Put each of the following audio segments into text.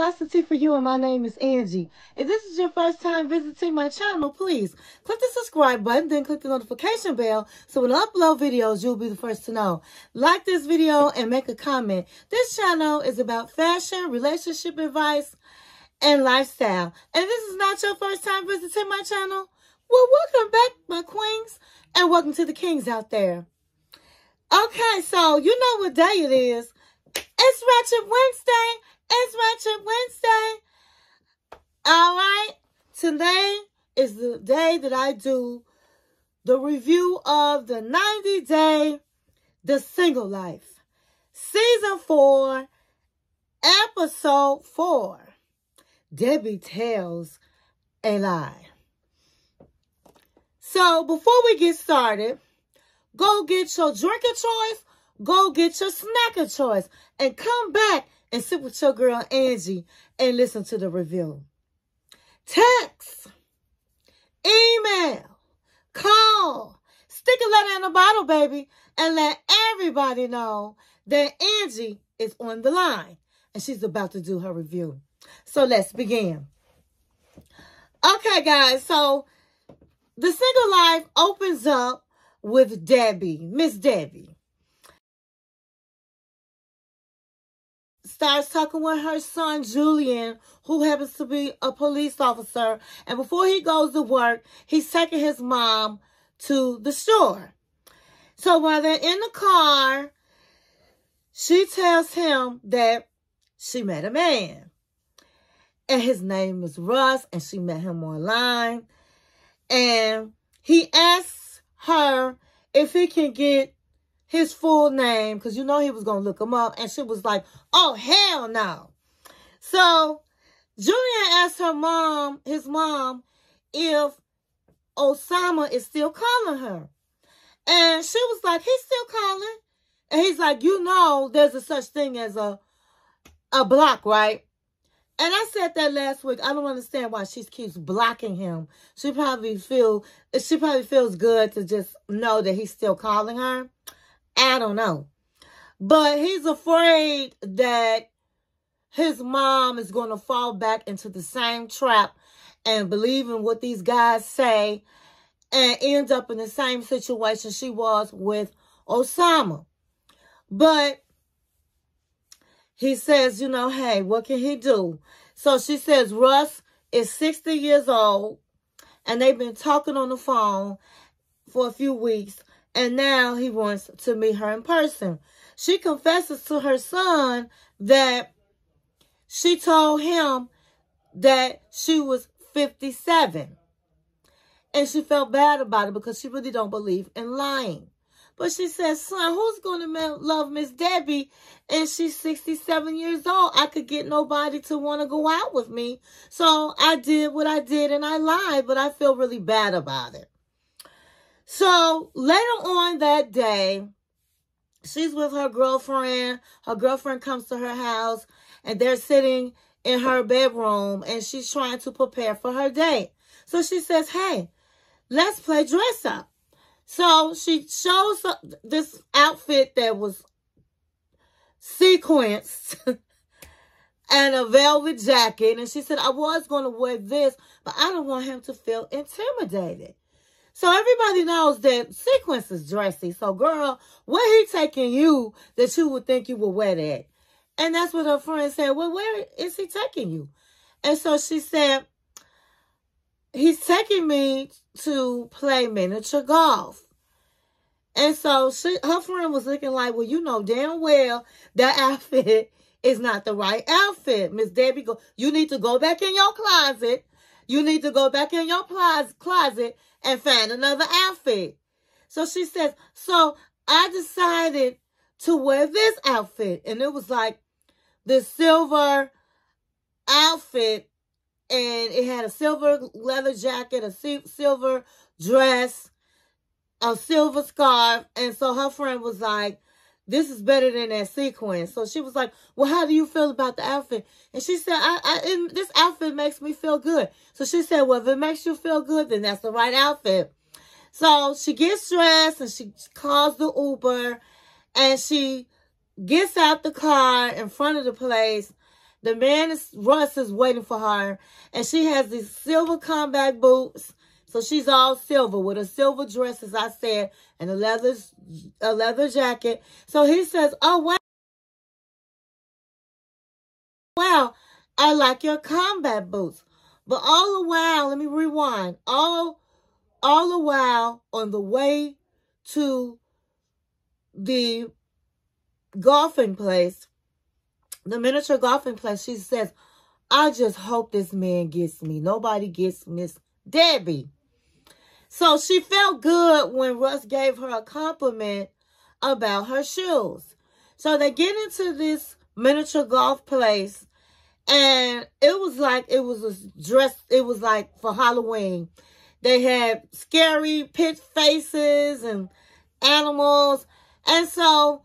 for you and my name is Angie. If this is your first time visiting my channel, please click the subscribe button, then click the notification bell so when I upload videos, you'll be the first to know. Like this video and make a comment. This channel is about fashion, relationship advice, and lifestyle. And this is not your first time visiting my channel, well, welcome back, my queens, and welcome to the kings out there. Okay, so you know what day it is. It's Ratchet Wednesday. It's Ratchet Wednesday. All right. Today is the day that I do the review of the 90 Day The Single Life. Season 4, Episode 4. Debbie Tells a Lie. So before we get started, go get your drink of choice, go get your snack of choice, and come back and sit with your girl Angie and listen to the review. Text, email, call, stick a letter in a bottle, baby, and let everybody know that Angie is on the line and she's about to do her review. So let's begin. Okay, guys, so the single life opens up with Debbie, Miss Debbie. Starts talking with her son Julian, who happens to be a police officer. And before he goes to work, he's taking his mom to the store. So while they're in the car, she tells him that she met a man. And his name is Russ, and she met him online. And he asks her if he can get his full name because you know he was going to look him up. And she was like, oh, hell no. So Julian asked her mom, his mom, if Oussama is still calling her. And she was like, he's still calling. And he's like, you know, there's a such thing as a a block, right? And I said that last week. I don't understand why she keeps blocking him. She probably feel she probably feels good to just know that he's still calling her. I don't know. But he's afraid that his mom is going to fall back into the same trap and believe in what these guys say and end up in the same situation she was with Oussama. But he says, you know, hey, what can he do? So she says Russ is 60 years old and they've been talking on the phone for a few weeks and now he wants to meet her in person. She confesses to her son that she told him that she was 57. And she felt bad about it because she really don't believe in lying. But she says, son, who's going to love Miss Debbie? And she's 67 years old. I could get nobody to want to go out with me. So I did what I did and I lied, but I feel really bad about it. So later on that day, she's with her girlfriend. Her girlfriend comes to her house and they're sitting in her bedroom and she's trying to prepare for her date. So she says, hey, let's play dress up. So she shows this outfit that was sequenced and a velvet jacket. And she said, I was going to wear this, but I don't want him to feel intimidated. So everybody knows that sequence is dressy. So girl, where he taking you that you would think you would wear that? And that's what her friend said. Well, where is he taking you? And so she said, he's taking me to play miniature golf. And so she, her friend was looking like, well, you know damn well that outfit is not the right outfit. Miss Debbie, go, you need to go back in your closet. You need to go back in your closet and find another outfit. So she says, so I decided to wear this outfit. And it was like this silver outfit. And it had a silver leather jacket, a silver dress, a silver scarf. And so her friend was like, this is better than that sequence. So she was like, well, how do you feel about the outfit? And she said, I, I this outfit makes me feel good. So she said, well, if it makes you feel good, then that's the right outfit. So she gets dressed and she calls the Uber and she gets out the car in front of the place The man is Russ is waiting for her, and she has these silver combat boots. So she's all silver with a silver dress, as I said, and a leather a leather jacket. So he says, "Oh wow, wow, I like your combat boots." But all the while, let me rewind. All all the while on the way to the golfing place, the miniature golfing place, she says, I just hope this man gets me. Nobody gets Miss Debbie. So she felt good when Russ gave her a compliment about her shoes. So they get into this miniature golf place and it was like it was a dress it was like for Halloween. They had scary pit faces and animals. And so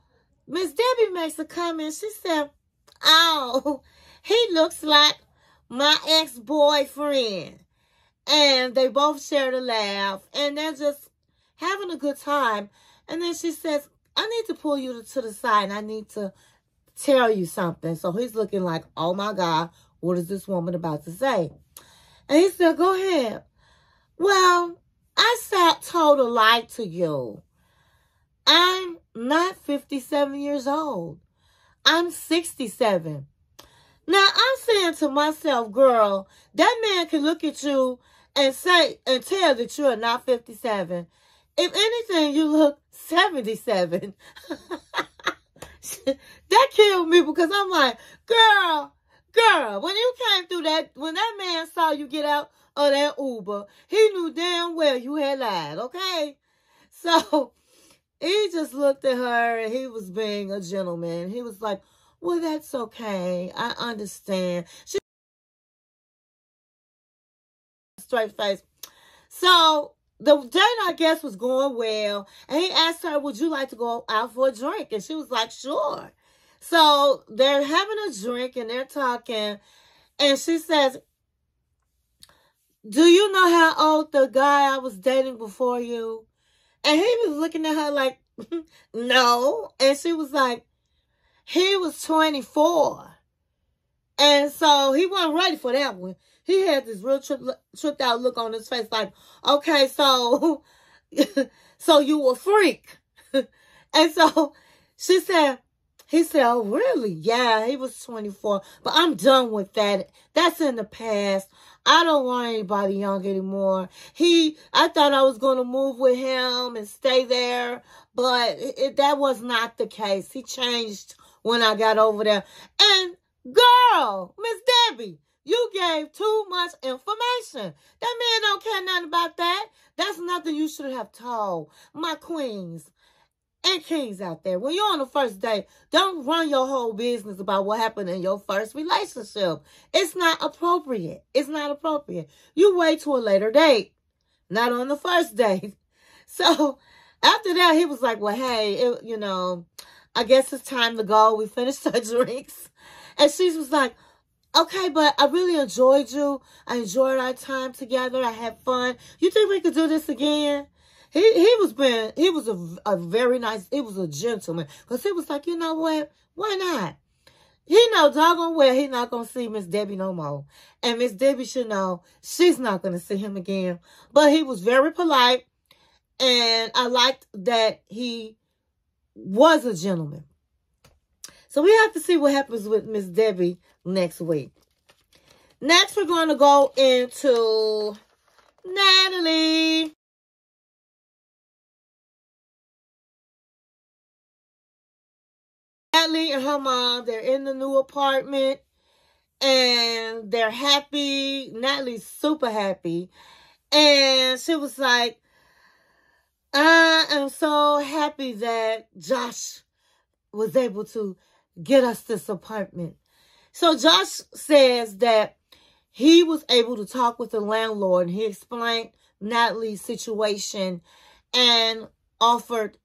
Miss Debbie makes a comment. She said, Oh, he looks like my ex-boyfriend. And they both shared a laugh. And they're just having a good time. And then she says, I need to pull you to the side. and I need to tell you something. So he's looking like, oh my God, what is this woman about to say? And he said, go ahead. Well, I sat told a lie to you. I'm not 57 years old. I'm 67. Now I'm saying to myself, girl, that man can look at you and say and tell that you're not 57. If anything, you look 77. that killed me because I'm like, girl, girl, when you came through that, when that man saw you get out of that Uber, he knew damn well you had lied, okay? So he just looked at her and he was being a gentleman. He was like, well, that's okay. I understand. She straight face. So the date, I guess, was going well. And he asked her, would you like to go out for a drink? And she was like, sure. So they're having a drink and they're talking. And she says, do you know how old the guy I was dating before you? And he was looking at her like, no. And she was like, he was 24. And so he wasn't ready for that one. He had this real tripped, tripped out look on his face like, okay, so, so you a freak. and so she said, he said, oh, really? Yeah, he was 24. But I'm done with that. That's in the past. I don't want anybody young anymore. He, I thought I was going to move with him and stay there. But it, that was not the case. He changed when I got over there. And girl, Miss Debbie, you gave too much information. That man don't care nothing about that. That's nothing you should have told my queens and kings out there. When you're on the first date, don't run your whole business about what happened in your first relationship. It's not appropriate. It's not appropriate. You wait to a later date, not on the first date. So after that, he was like, well, hey, it, you know, I guess it's time to go. We finished our drinks. And she was like, Okay, but I really enjoyed you. I enjoyed our time together. I had fun. You think we could do this again? He he was been he was a, a very nice. He was a gentleman because he was like, you know what? Why not? He know doggone well he not gonna see Miss Debbie no more, and Miss Debbie should know she's not gonna see him again. But he was very polite, and I liked that he was a gentleman. So we have to see what happens with Miss Debbie next week. Next, we're going to go into Natalie. Natalie and her mom, they're in the new apartment and they're happy. Natalie's super happy. And she was like, I am so happy that Josh was able to get us this apartment. So Josh says that he was able to talk with the landlord and he explained Natalie's situation and offered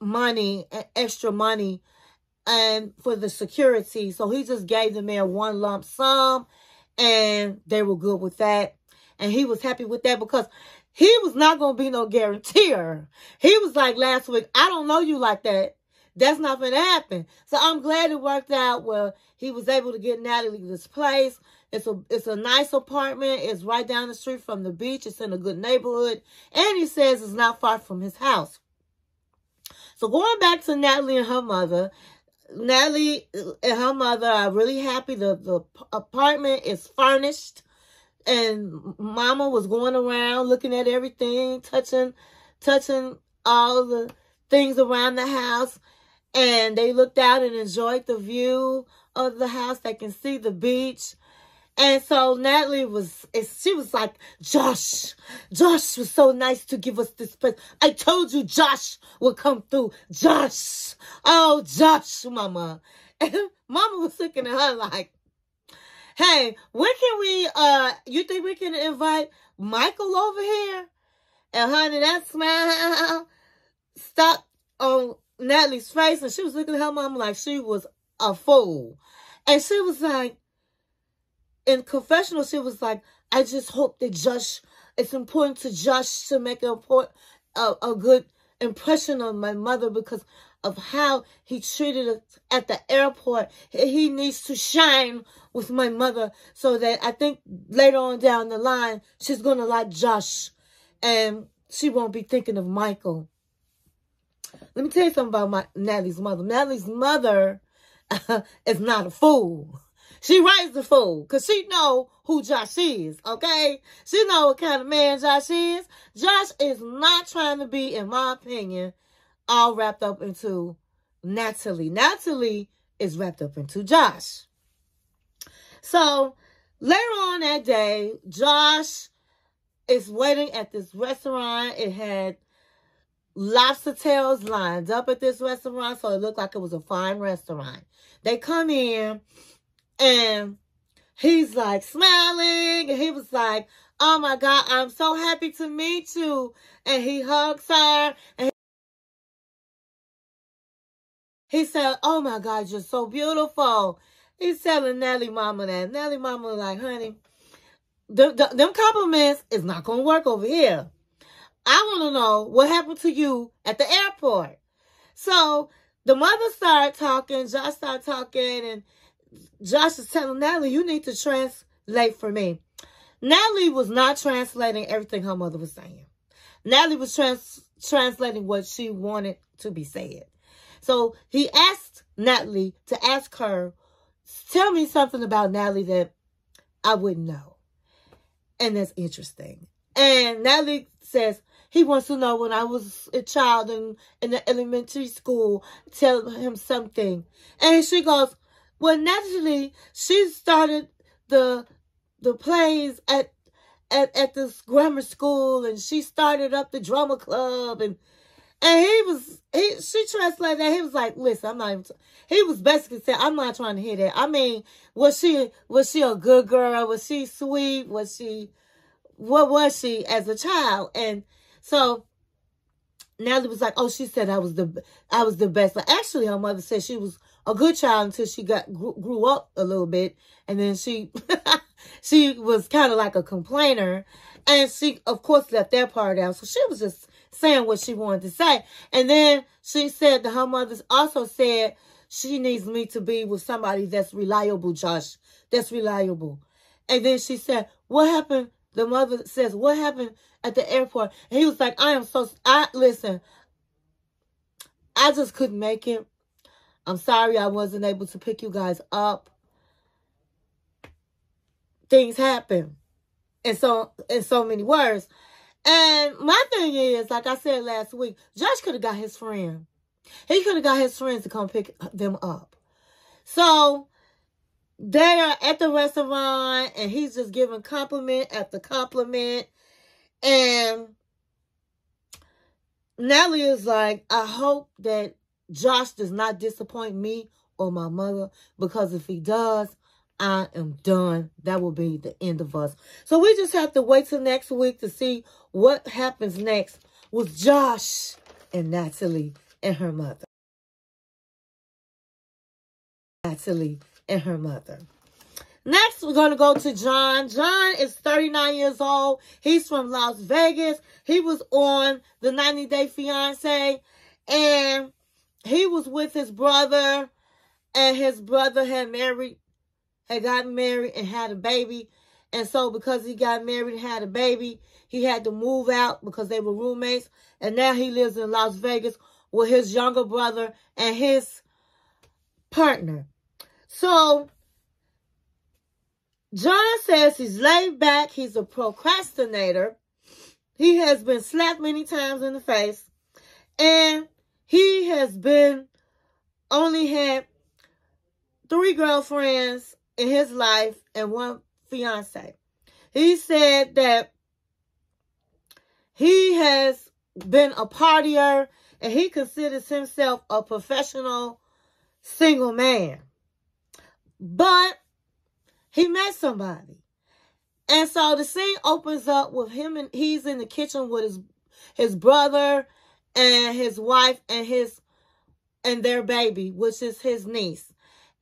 money, extra money and for the security. So he just gave the man one lump sum and they were good with that. And he was happy with that because he was not going to be no guarantor. He was like last week, I don't know you like that. that's not going to happen. So I'm glad it worked out where he was able to get Natalie this place. It's a it's a nice apartment. It's right down the street from the beach. It's in a good neighborhood. And he says it's not far from his house. So going back to Natalie and her mother, Natalie and her mother are really happy. The, the apartment is furnished. And mama was going around looking at everything, touching, touching all the things around the house. And they looked out and enjoyed the view of the house. They can see the beach. And so Natalie was, she was like, Josh, Josh was so nice to give us this place. I told you Josh would come through. Josh. Oh, Josh, mama. And mama was looking at her like, hey, when can we, uh, you think we can invite Michael over here? And honey, that smile stopped on Natalie's face and she was looking at her mom like she was a fool. And she was like, in confessional, she was like, I just hope that Josh, it's important to Josh to make a, a, a good impression on my mother because of how he treated us at the airport. He needs to shine with my mother so that I think later on down the line, she's going to like Josh and she won't be thinking of Michael. Let me tell you something about my Natalie's mother. Natalie's mother is not a fool. She raised a fool because she know who Josh is, okay? She know what kind of man Josh is. Josh is not trying to be, in my opinion, all wrapped up into Natalie. Natalie is wrapped up into Josh. So later on that day, Josh is waiting at this restaurant. It had lobster tails lined up at this restaurant, so it looked like it was a fine restaurant. They come in and he's like smiling. And he was like, oh my God, I'm so happy to meet you. And he hugs her. And he said, oh my God, you're so beautiful. He's telling Nelly Mama that. Nelly Mama like, honey, them, them compliments is not going to work over here. I want to know what happened to you at the airport. So the mother started talking, Josh started talking, and Josh is telling Natalie, you need to translate for me. Natalie was not translating everything her mother was saying. Natalie was trans translating what she wanted to be said. So he asked Natalie to ask her, tell me something about Natalie that I wouldn't know. And that's interesting. And Natalie says, he wants to know when I was a child in, in the elementary school, tell him something. And she goes, well, naturally, she started the the plays at at at this grammar school, and she started up the drama club, and and he was he she translated that he was like, listen, I'm not even. He was basically saying, I'm not trying to hear that. I mean, was she was she a good girl? Was she sweet? Was she what was she as a child? And so Natalie was like, oh, she said I was the I was the best. But actually, her mother said she was a good child until she got grew up a little bit, and then she she was kind of like a complainer, and she of course left that part out. So she was just saying what she wanted to say, and then she said that her mother also said she needs me to be with somebody that's reliable, Josh, that's reliable, and then she said, "What happened?" The mother says, "What happened at the airport?" And he was like, "I am so I listen." I just couldn't make it. I'm sorry I wasn't able to pick you guys up. Things happen And so in so many words. And my thing is, like I said last week, Josh could have got his friend. He could have got his friends to come pick them up. So they are at the restaurant and he's just giving compliment after compliment. And Nellie is like, I hope that Josh does not disappoint me or my mother because if he does, I am done. That will be the end of us. So we just have to wait till next week to see what happens next with Josh and Natalie and her mother. Natalie and her mother. Next, we're going to go to John. John is 39 years old. He's from Las Vegas. He was on the 90 Day Fiance. And he was with his brother, and his brother had married, had gotten married and had a baby. And so because he got married and had a baby, he had to move out because they were roommates. And now he lives in Las Vegas with his younger brother and his partner. So John says he's laid back. He's a procrastinator. He has been slapped many times in the face. And he has been only had three girlfriends in his life and one fiance. He said that he has been a partier and he considers himself a professional single man. But he met somebody. And so the scene opens up with him and he's in the kitchen with his his brother and his wife and his and their baby, which is his niece.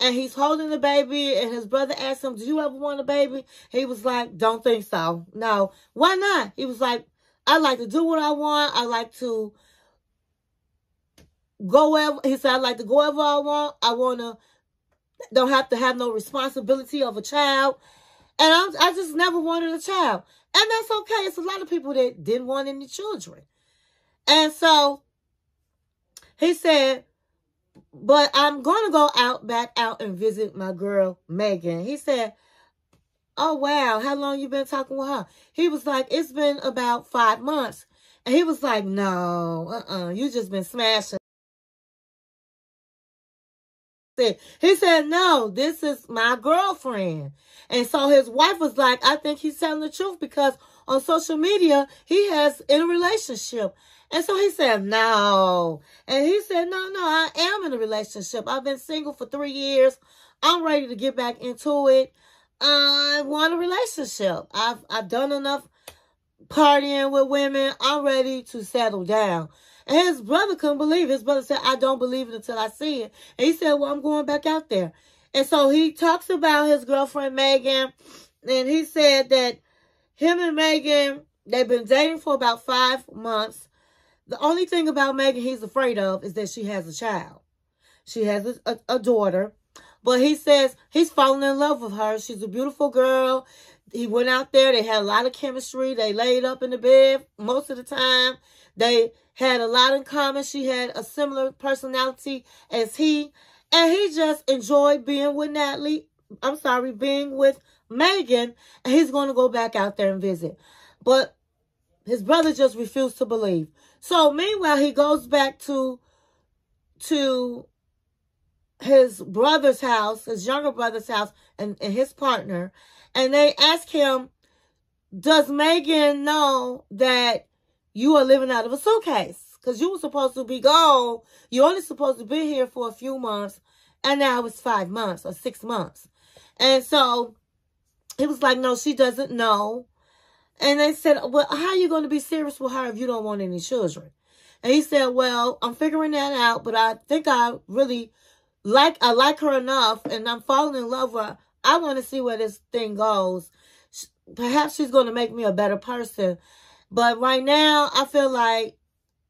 And he's holding the baby and his brother asked him, Do you ever want a baby? He was like, Don't think so. No. Why not? He was like, I like to do what I want. I like to go wherever he said I like to go wherever I want. I wanna don't have to have no responsibility of a child. And I'm, I just never wanted a child. And that's okay. It's a lot of people that didn't want any children. And so he said, but I'm going to go out, back out and visit my girl, Megan. He said, oh, wow, how long you been talking with her? He was like, it's been about five months. And he was like, no, uh-uh, you just been smashing he said, no, this is my girlfriend. And so his wife was like, I think he's telling the truth because on social media, he has in a relationship. And so he said, no. And he said, no, no, I am in a relationship. I've been single for three years. I'm ready to get back into it. I want a relationship. I've, I've done enough partying with women. I'm ready to settle down. And his brother couldn't believe it. His brother said, I don't believe it until I see it. And he said, well, I'm going back out there. And so he talks about his girlfriend, Megan. And he said that him and Megan, they've been dating for about five months. The only thing about Megan he's afraid of is that she has a child. She has a, a, a daughter. But he says he's falling in love with her. She's a beautiful girl. He went out there. They had a lot of chemistry. They laid up in the bed most of the time. They had a lot in common. She had a similar personality as he. And he just enjoyed being with Natalie. I'm sorry, being with Megan. And he's going to go back out there and visit. But his brother just refused to believe. So meanwhile, he goes back to, to his brother's house, his younger brother's house, and, and his partner. And they ask him, does Megan know that you are living out of a suitcase? Because you were supposed to be gone. You're only supposed to be here for a few months. And now it's five months or six months. And so he was like, no, she doesn't know. And they said, well, how are you going to be serious with her if you don't want any children? And he said, well, I'm figuring that out, but I think I really like, I like her enough and I'm falling in love with her. I want to see where this thing goes. Perhaps she's going to make me a better person. But right now, I feel like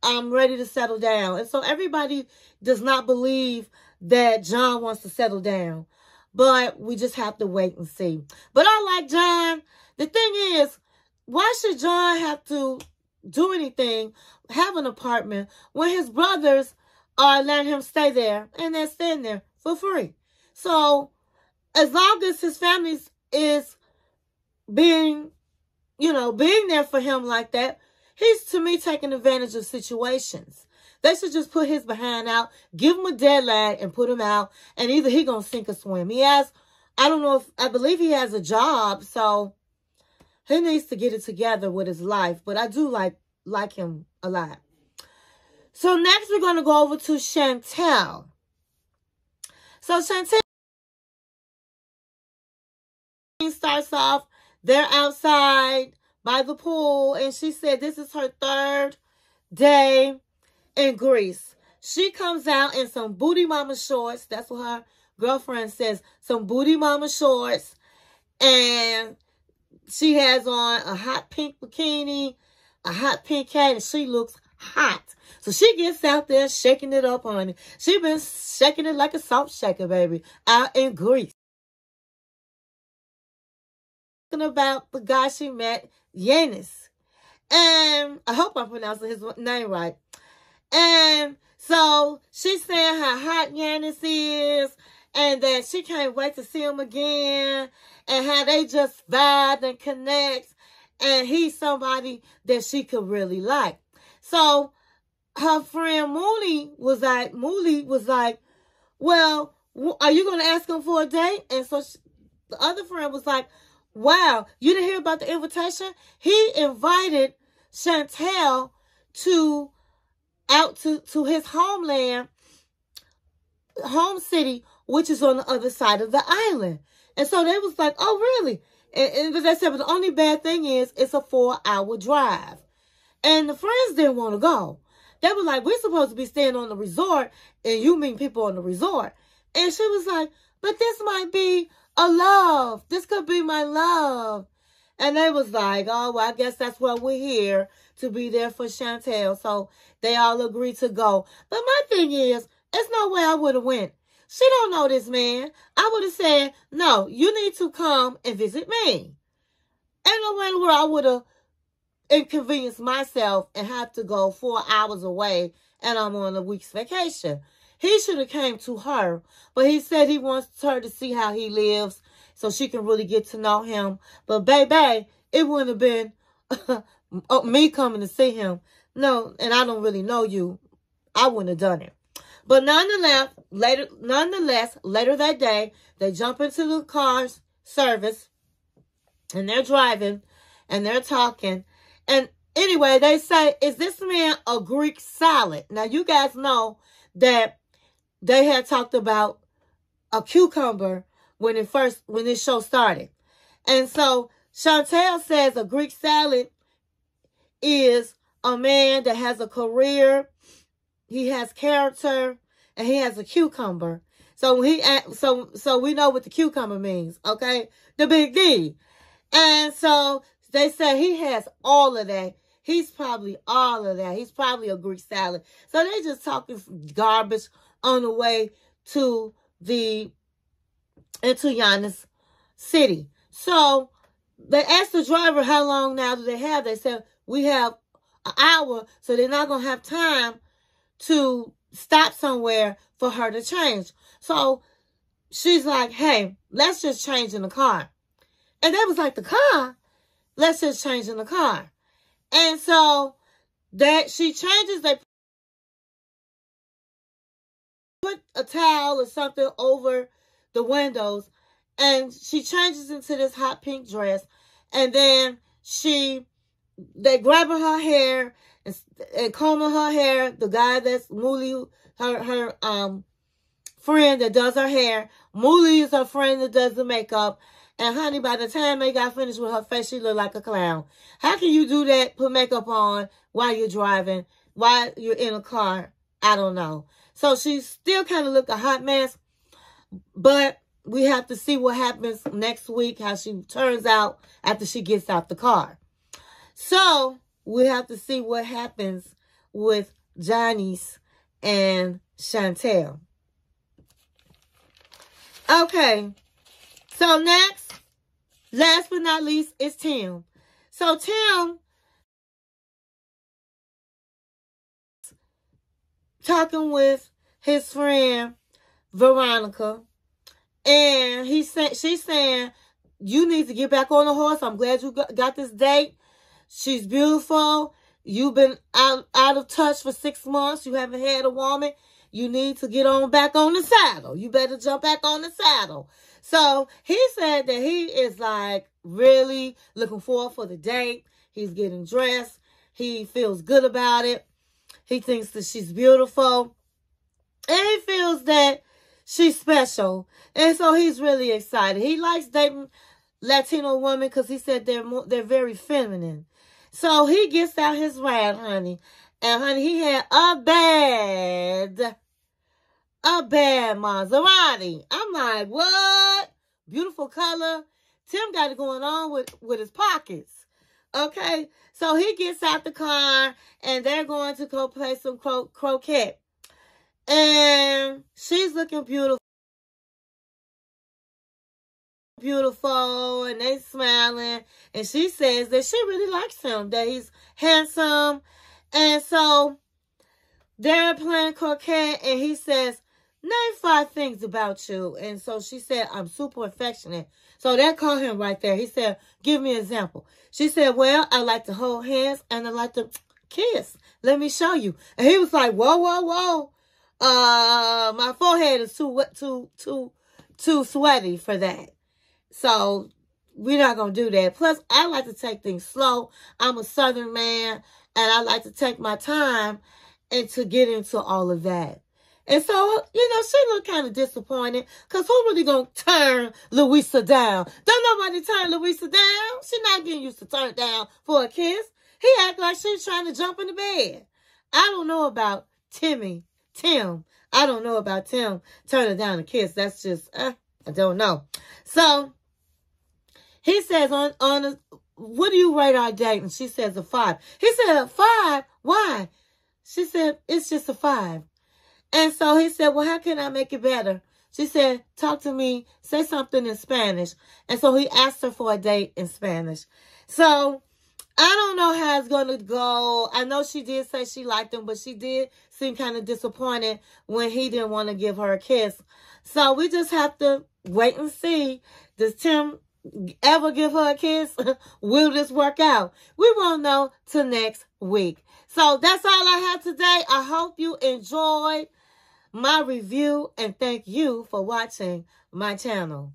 I'm ready to settle down. And so everybody does not believe that John wants to settle down. But we just have to wait and see. But I like John. The thing is, why should John have to do anything, have an apartment, when his brothers are letting him stay there and they're staying there for free? So as long as his family is being, you know, being there for him like that, He's, to me, taking advantage of situations. They should just put his behind out, give him a deadline, and put him out. And either he gonna sink or swim. He has, I don't know if, I believe he has a job, so he needs to get it together with his life. But I do like, like him a lot. So next we're gonna go over to Chantel. So Chantel starts off, they're outside by the pool. And she said this is her third day in Greece. She comes out in some booty mama shorts. That's what her girlfriend says. Some booty mama shorts. And she has on a hot pink bikini, a hot pink hat, and she looks hot. So she gets out there shaking it up, honey. She been shaking it like a salt shaker, baby, out in Greece. About the guy she met, Yanis. And I hope I'm pronouncing his name right. And so she's saying how hot Yanis is and that she can't wait to see him again and how they just vibe and connect and he's somebody that she could really like. So her friend Mooney was like, Mooney was like, well, are you going to ask him for a date? And so she, the other friend was like, wow, you didn't hear about the invitation? He invited Chantel to out to, to his homeland, home city, which is on the other side of the island. And so they was like, oh, really? And, and they said, but the only bad thing is it's a four hour drive. And the friends didn't want to go. They were like, we're supposed to be staying on the resort and you mean people on the resort. And she was like, but this might be a love. This could be my love. And they was like, oh, well, I guess that's why we're here to be there for Chantel. So they all agreed to go. But my thing is, there's no way I would have went. She don't know this man. I would have said, no, you need to come and visit me. Ain't no way where I would have inconvenienced myself and have to go four hours away and I'm on a week's vacation. He should have came to her, but he said he wants her to see how he lives so she can really get to know him. But baby, it wouldn't have been oh, me coming to see him. No, and I don't really know you. I wouldn't have done it. But nonetheless, later, nonetheless, later that day, they jump into the car's service and they're driving and they're talking. And anyway, they say, is this man a Greek salad? Now, you guys know that they had talked about a cucumber when it first, when this show started. And so Chantel says a Greek salad is a man that has a career he has character, and he has a cucumber. So he so so we know what the cucumber means, okay? The big D. And so they say he has all of that. He's probably all of that. He's probably a Greek salad. So they just talking garbage on the way to the into Yanis city. So they asked the driver how long now do they have. They said we have an hour, so they're not gonna have time to stop somewhere for her to change. So she's like, hey, let's just change in the car. And they was like, the car? Let's just change in the car. And so that she changes, they put a towel or something over the windows and she changes into this hot pink dress and then she they grabbing her hair and, and combing her hair. The guy that's Mooly, her her um friend that does her hair. Mooly is her friend that does the makeup. And honey, by the time they got finished with her face, she looked like a clown. How can you do that, put makeup on while you're driving, while you're in a car? I don't know. So she still kind of look a hot mess. But we have to see what happens next week, how she turns out after she gets out the car. So we have to see what happens with Yanis and Chantel. Okay. So next, last but not least, is Tim. So Tim talking with his friend Veronica, and he said she's saying you need to get back on the horse. I'm glad you got this date. She's beautiful. You've been out, out of touch for six months. You haven't had a woman. You need to get on back on the saddle. You better jump back on the saddle. So he said that he is like really looking forward for the date. He's getting dressed. He feels good about it. He thinks that she's beautiful. And he feels that she's special. And so he's really excited. He likes dating Latino women because he said they're more, they're very feminine. So he gets out his rad, honey. And honey, he had a bad, a bad Maserati. I'm like, what? Beautiful color. Tim got it going on with, with his pockets. Okay, so he gets out the car and they're going to go play some cro- croquet. And she's looking beautiful. Beautiful, and they smiling. And she says that she really likes him, that he's handsome. And so they're playing croquet, and he says, Name five things about you. And so she said, I'm super affectionate. So that caught him right there. He said, Give me an example. She said, Well, I like to hold hands and I like to kiss. Let me show you. And he was like, Whoa, whoa, whoa. Uh, my forehead is too too, too, too sweaty for that. So we're not going to do that. Plus, I like to take things slow. I'm a Southern man and I like to take my time and to get into all of that. And so, you know, she looked kind of disappointed because who really going to turn Louisa down? Don't nobody turn Louisa down. She's not getting used to turn down for a kiss. He act like she's trying to jump in the bed. I don't know about Timmy, Tim. I don't know about Tim turning down a kiss. That's just, uh, I don't know. So, he says on, on a, what do you rate our date? And she says a five. He said, a five? Why? She said, it's just a five. And so he said, well, how can I make it better? She said, talk to me, say something in Spanish. And so he asked her for a date in Spanish. So I don't know how it's going to go. I know she did say she liked him, but she did seem kind of disappointed when he didn't want to give her a kiss. So we just have to wait and see. Does Tim ever give her a kiss? Will this work out? We won't know till next week. So that's all I have today. I hope you enjoyed my review and thank you for watching my channel.